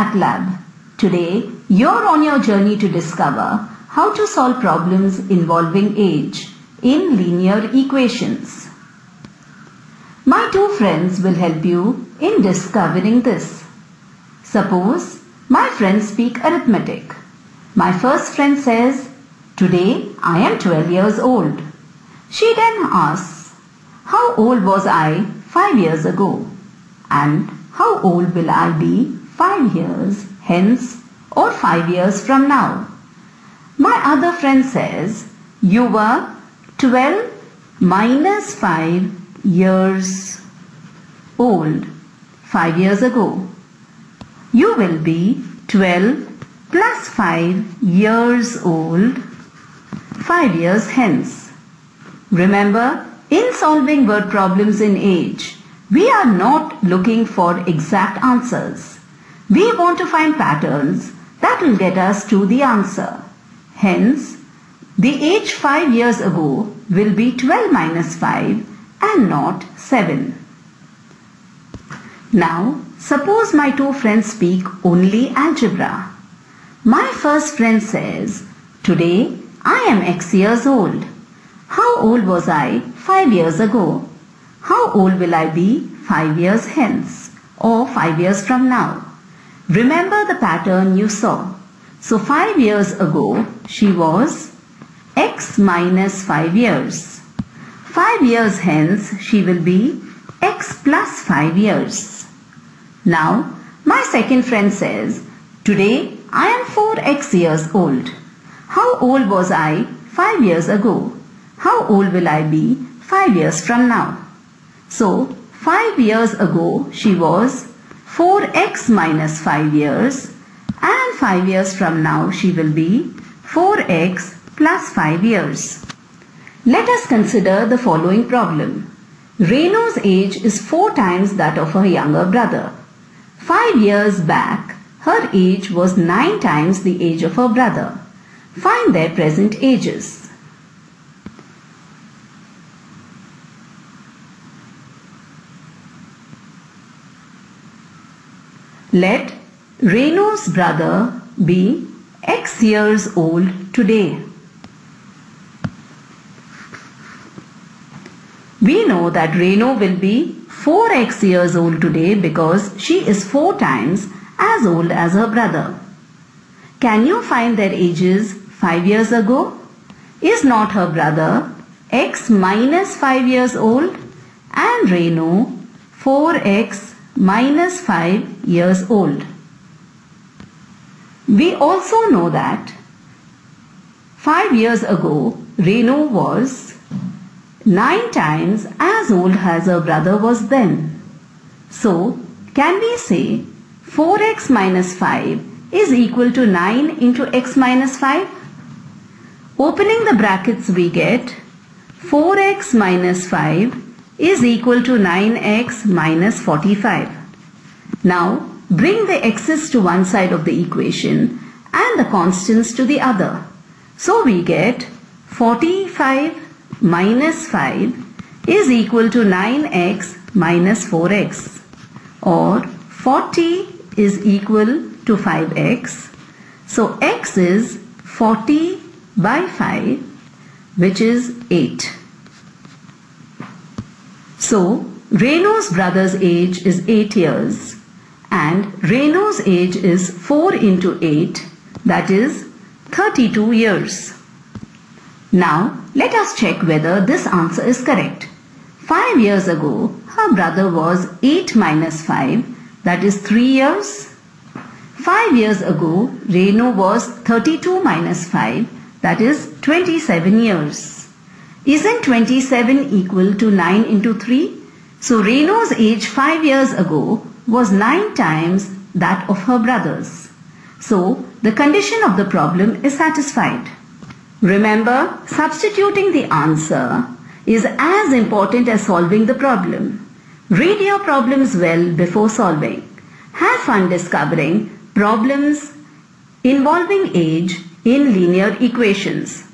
MathLab. Today, you're on your journey to discover how to solve problems involving age in linear equations. My two friends will help you in discovering this. Suppose my friends speak arithmetic. My first friend says, Today I am 12 years old. She then asks, How old was I 5 years ago? And how old will I be 5 years hence or 5 years from now? My other friend says, You were 12 minus 5 years old 5 years ago. You will be 12 plus 5 years old 5 years hence. Remember, in solving word problems in age, we are not looking for exact answers. We want to find patterns that will get us to the answer. Hence, the age 5 years ago will be 12 minus 5 and not 7. Now, suppose my two friends speak only algebra. My first friend says, Today I am X years old. How old was I 5 years ago? How old will I be 5 years hence or 5 years from now? Remember the pattern you saw. So 5 years ago she was X minus 5 years. 5 years hence she will be X plus 5 years. Now, my second friend says, Today I am 4x years old. How old was I 5 years ago? How old will I be 5 years from now? So, 5 years ago she was 4x minus 5 years and 5 years from now she will be 4x plus 5 years. Let us consider the following problem. Renu's age is 4 times that of her younger brother. Five years back, her age was nine times the age of her brother. Find their present ages. Let Renu's brother be X years old today. We know that Renu will be 4x years old today because she is 4 times as old as her brother. Can you find their ages 5 years ago? Is not her brother x minus 5 years old and Renu 4x minus 5 years old? We also know that 5 years ago Renu was nine times as old as her brother was then. So, can we say 4x minus 5 is equal to 9 into x minus 5? Opening the brackets we get 4x minus 5 is equal to 9x minus 45. Now, bring the x's to one side of the equation and the constants to the other. So we get 45 minus 5 is equal to 9x minus 4x or 40 is equal to 5x. So x is 40 by 5 which is 8. So Renu's brother's age is 8 years and Renu's age is 4 into 8 that is 32 years. Now let us check whether this answer is correct. 5 years ago, her brother was 8 minus 5, that is 3 years. 5 years ago, Renu was 32 minus 5, that is 27 years. Isn't 27 equal to 9 into 3? So Renu's age 5 years ago was 9 times that of her brother's. So the condition of the problem is satisfied. Remember, substituting the answer is as important as solving the problem. Read your problems well before solving. Have fun discovering problems involving age in linear equations.